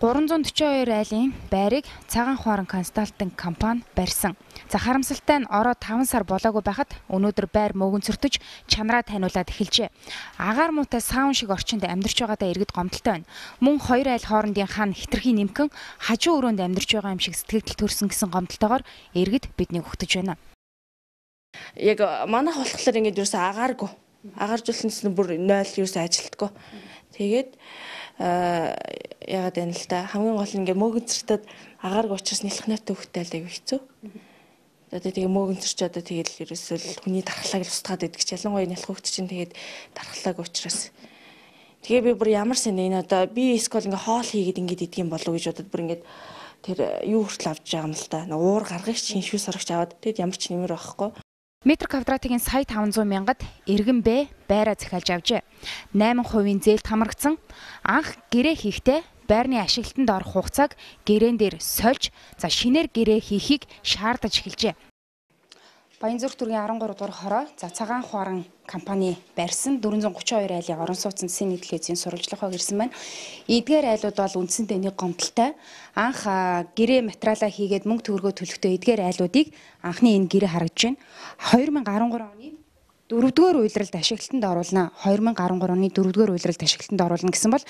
342 айлын байрыг цагаан хуаран консалтинг компани барьсан. За харамсалтай нь ороо 5 сар болоогүй байхад өнөөдөр байр мөгөнцөртөж чанараа таниулаад эхэлжээ. Агаар муутай саун шиг орчинд амьдарч байгаадаа иргэд гомдолтой байна. Мөн хоёр айл хоорондын хан хитрхийн нэмхэн хажуу өрөөнд амьдарч байгаа юм шиг сэтгэл төрсөн гэсэн гомдолтойгоор иргэд биднийг өгтөж байна. Яг манайх болохоор ингэж ерөөсөө агааргүй. Агааржуулсан нь бүр 0 ерөөсөө ажилтгүй. Тэгээд яагаад байна л та хамгийн гол нь ингээ мөөгөнцөртөд агаарг учраас нэлэх найтай хөхтэй л аяг хэцүү. Одоо тэгээ мөөгөнцөрч одоо тэгэл ерөөсөө хүний дархлааг л устгаад идэх ч ялангуяа нэлэх хөхт чинь тэгээд дархлааг учраас тэгээ би бүр ямар сайн энэ одоо би скол ингээ хоол хийгээд ингээд идэх юм болов гэж бодод бүр ингээд тэр юу хүртэл авч байгаа юм л та. Уур гаргаж шиншүү сорогч аваад тэгэд ямар ч нэмэр байхгүй. Метр квадратын сая 500 мянгад эргэн бэ байраа захиалж авжээ. 8% зээлд хамрагдсан. Анх гэрээ хийхдээ байрны ашиглалтанд орох хугацааг гэрээн дээр сольж за шинээр гэрээ хийхийг шаардаж эхэлжээ. Баянзүрх төргийн 13 дугаар хороо за цагаан хуаран компани барьсан 432 айлын орон сууцнд синий телевизийн сурвалжлах ирсэн байна. Эдгээр айлууд бол үндсэндээ нэг гомдолтой. Анх гэрээ материалаа хийгээд мөнгө төгрөгөө төлөхдөө эдгээр айлуудыг анхны энэ гэрээ харагдж байна. 2013 оны дөрөвдүгээр уйлралд ашиглалтанд оруулна 2013 оны дөрөвдүгээр уйлралд ашиглалтанд оруулна гэсэн бол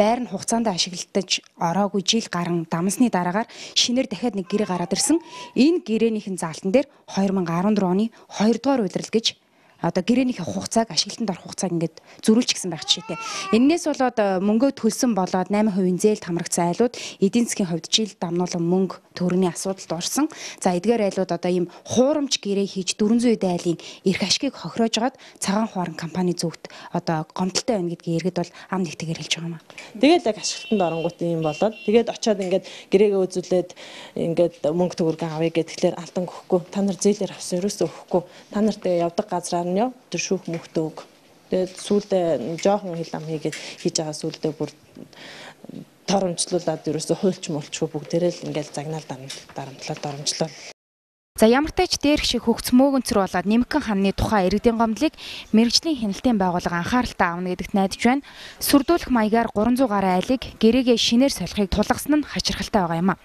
байр нь хугацаанд ашиглалтаж ороогүй жил гарan дамсны дараагаар шинээр дахиад нэг гэрээ гараад ирсэн. Энэ гэрээнийхэн заалтан дээр 2014 оны 2 дугаар уйлрал гэж одоо гэрээнийхээ хугацааг ашиглалтанд орох хугацааг ингээд зөрүүлчихсэн байх жишээтэй. Эннээс болоод э, мөнгөө төлсөн болоод 8% зээлд хамрагдсан айлууд эдийн засгийн хувьд жил дамнуулан мөнгө төгрөгийн асуудалд орсон. За эдгээр айлууд одоо ийм хуурамч гэрээ хийж 400 айлын эрх ашгийг хохироож агаад цагаан хуаран компани зүгт одоо гомдолтой байна гэдгийг иргэд бол ам нэгтэйгээр хэлж байгаа юм аа. Тэгээд яг ашиглалтанд оронгууд юм болоод тэгээд очиод ингээд гэрээгээ үзүүлээд ингээд мөнгө төгрөгийн авъя гэхлээр алдан өгөхгүй. Та нар зээлээр авсан ерөөсөө өгөхгүй. Та нарт явдаг газраа ёо тэр шүүх мөхтөө өг. Тэгээд сүүлдээ жоохон хил ам хийгээд хийж байгаа сүүлдээ бүр торомжлуулаад ерөөсө хуульч мулчгүй бүгдээрээ л ингээл загнаал дарамтлаад доромжлол. За ямар тач дээрх шиг хөгц мөөгөнцөр болоод Нимхэн ханны тухай иргэдийн гомдлыг мэрэгжлийн хяналтын байгууллага анхааралтай авна гэдэгт найдаж байна. Сүрдүүлэх маягаар 300 гаруй айлыг гэрээгээ шинээр солихыг тулгасан нь хачирхалтай байгаа юм а.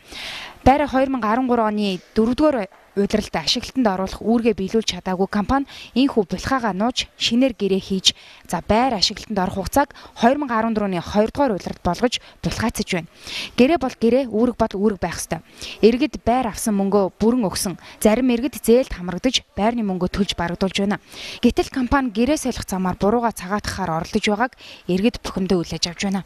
Байраа 2013 оны 4-р удиралд ашиглалтанд оруулах үүргээ биелүүлж чадаагүй компани энхүү булхаагаа нууж шинээр гэрээ хийж за байр ашиглалтанд орох хугацааг 2014 оны 2 дугаар удиралд болгож булгаацж байна. Гэрээ бол гэрээ, үүрэг бол үүрэг байх ёстой. Иргэд байр авсан мөнгөө бүрэн өгсөн. Зарим иргэд зээлд хамрагдаж байрны мөнгөө төлж барагдуулж байна. Гэтэл компани гэрээ солих замаар бурууга цагаатгахаар оролдож байгааг иргэд бухимдаа хүлээж авч байна.